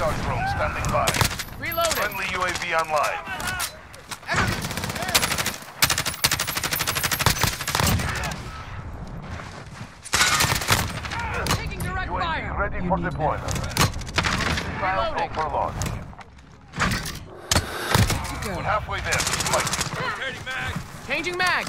Watchdog drone standing by. Reloading. Friendly UAV online. Taking direct UAV fire. ready for deployment. Missile go Reloading. for launch. We're halfway there. Fight. Changing mag.